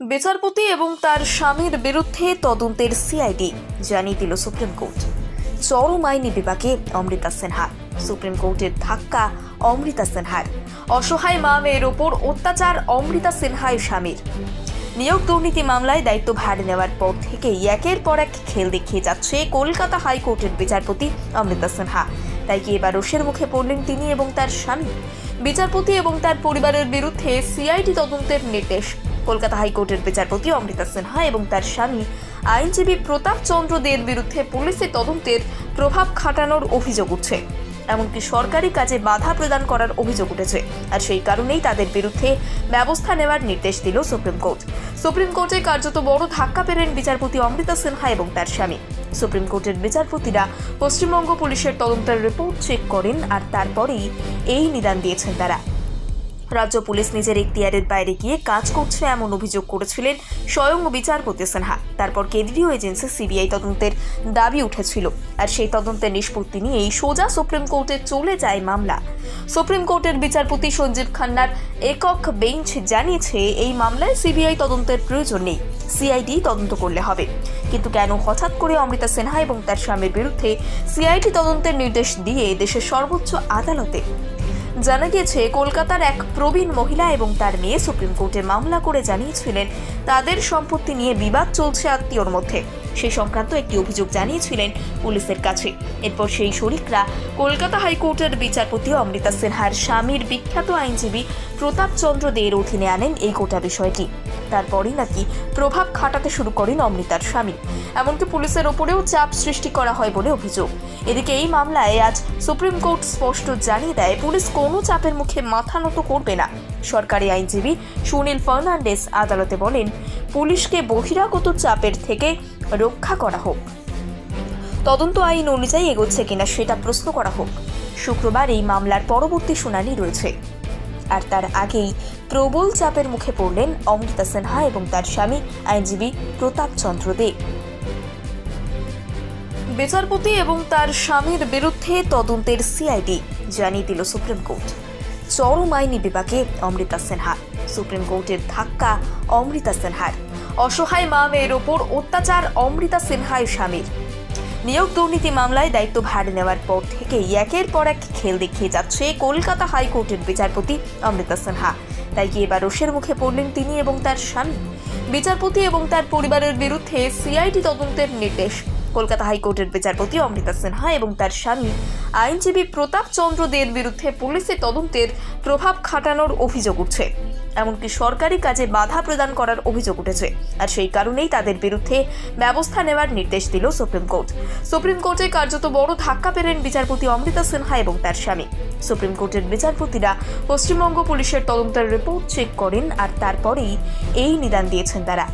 বিচারপতি এবং তার স্বামীর বিরুদ্ধে তদন্তের সিআইডি জানিয়ে দিল সুপ্রিম কোর্ট। চরম আইনি বিভাগে অমৃতা সিনহা। সুপ্রিম কোর্টের ধাক্কা অমৃতা সিনহার। অসহায় মা মেয়ের ওপর অত্যাচার অমৃতা সিনহায় স্বামীর। নিয়োগ দুর্নীতি মামলায় দায়িত্ব ভার নেওয়ার পর থেকেই একের পর এক খেল দেখিয়ে যাচ্ছে কলকাতা হাইকোর্টের বিচারপতি অমৃতা সিনহা। তাই কি এবার রোষের মুখে পড়লেন তিনি এবং তার স্বামী? বিচারপতি এবং তার পরিবারের বিরুদ্ধে সিআইডি তদন্তের নির্দেশ কলকাতা হাইকোর্টের বিচারপতি অমৃতা সিনহা এবং তার স্বামী আইনজীবী প্রতাপ চন্দ্র দের বিরুদ্ধে পুলিশের তদন্তের প্রভাব খাটানোর অভিযোগ উঠছে। এমনকি সরকারি কাজে বাধা প্রদান করার অভিযোগ উঠেছে। আর সেই কারণেই তাদের বিরুদ্ধে ব্যবস্থা নেওয়ার নির্দেশ দিল সুপ্রিম কোর্ট। সুপ্রিম কোর্টে কার্যত বড় ধাক্কা পেলেন বিচারপতি অমৃতা সিনহা এবং তার স্বামী। সুপ্রিম কোর্টের বিচারপতিরা পশ্চিমবঙ্গ পুলিশের তদন্তের রিপোর্ট চেক করেন আর তারপরেই এই নিদান দিয়েছেন তারা। রাজ্য পুলিশ নিজের এখতিয়ারের বাইরে গিয়ে কাজ করছে এমন অভিযোগ করেছিলেন স্বয়ং বিচারপতি সিনহা। তারপর কেন্দ্রীয় এজেন্সি সিবিআই তদন্তের দাবি উঠেছিল। আর সেই তদন্তের নিষ্পত্তি নিয়েই সোজা সুপ্রিম কোর্টে চলে যায় মামলা। সুপ্রিম কোর্টের বিচারপতি সঞ্জীব খান্নার একক বেঞ্চ জানিয়েছে, এই মামলায় সিবিআই তদন্তের প্রয়োজন নেই। সিআইডি তদন্ত করলে হবে। কিন্তু কেন হঠাৎ করে অমৃতা সিনহা এবং তার স্বামীর বিরুদ্ধে সিআইডি তদন্তের নির্দেশ দিয়ে দেশের সর্বোচ্চ আদালতে জানা গিয়েছে, কলকাতার এক প্রবীণ মহিলা এবং তার মেয়ে সুপ্রিম কোর্টে মামলা করে জানিয়েছিলেন, তাদের সম্পত্তি নিয়ে বিবাদ চলছে আত্মীয়র মধ্যে। সে সংক্রান্ত একটি অভিযোগ জানিয়েছিলেন পুলিশের কাছে। এরপর সেই শরিকরা কলকাতা হাইকোর্টের বিচারপতি অমৃতা সিনহার স্বামীর বিখ্যাত আইনজীবী প্রতাপ চন্দ্র দের অধীনে আনেন এই গোটা বিষয়টি। তারপরই নাকি প্রভাব খাটাতে শুরু করেন অমৃতার স্বামী। এমনকি পুলিশের ওপরেও চাপ সৃষ্টি করা হয় বলে অভিযোগ। এদিকে এই মামলায় আজ সুপ্রিম কোর্ট স্পষ্ট জানিয়ে দেয়, পুলিশ কোনো চাপের মুখে মাথা নত করবে না। সরকারি আইনজীবী সুনীল ফার্নান্ডেস আদালতে বলেন, পুলিশকে বহিরাগত চাপের থেকে রক্ষা করা হোক। তদন্ত আইন অনুযায়ী এগোচ্ছে কিনা সেটা প্রশ্ন করা হোক। শুক্রবার এই মামলার পরবর্তী শুনানি রয়েছে। আর তার আগেই প্রবল চাপের মুখে পড়লেন অমৃতা সিনহা এবং তার স্বামী আইনজীবী প্রতাপ চন্দ্র দে। বিচারপতি এবং তার স্বামীর বিরুদ্ধে তদন্তের সিআইডি জানিয়ে দিল সুপ্রিম কোর্ট। চরম আইনি বিভাগে অমৃতা সিনহা। সুপ্রিম কোর্টের ধাক্কা অমৃতা সিনহার। অসহায় মা মেয়ের ওপর অত্যাচার অমৃতা সিনহায় স্বামীর। নিয়োগ দুর্নীতি মামলায় দায়িত্ব ভার নেওয়ার পর থেকেই একের পর এক খেল দেখিয়ে যাচ্ছে কলকাতা হাইকোর্টের বিচারপতি অমৃতা সিনহা। তাই কি এবার রোষের মুখে পড়লেন তিনি এবং তার স্বামী? বিচারপতি এবং তার পরিবারের বিরুদ্ধে সিআইটি তদন্তের নির্দেশ কলকাতা হাইকোর্টের বিচারপতি অমৃতা সিনহা এবং তার স্বামী আইনজীবী প্রতাপ চন্দ্র দের বিরুদ্ধে পুলিশের তদন্তের প্রভাব খাটানোর অভিযোগ উঠছে। এমনকি সরকারি কাজে বাধা প্রদান করার অভিযোগ উঠেছে। আর সেই কারণেই তাদের বিরুদ্ধে ব্যবস্থা নেওয়ার নির্দেশ দিল সুপ্রিম কোর্ট। সুপ্রিম কোর্টে কার্যত বড় ধাক্কা পেলেন বিচারপতি অমৃতা সিনহা এবং তার স্বামী। সুপ্রিম কোর্টের বিচারপতিরা পশ্চিমবঙ্গ পুলিশের তদন্তের রিপোর্ট চেক করেন আর তারপরেই এই নিদান দিয়েছেন তারা।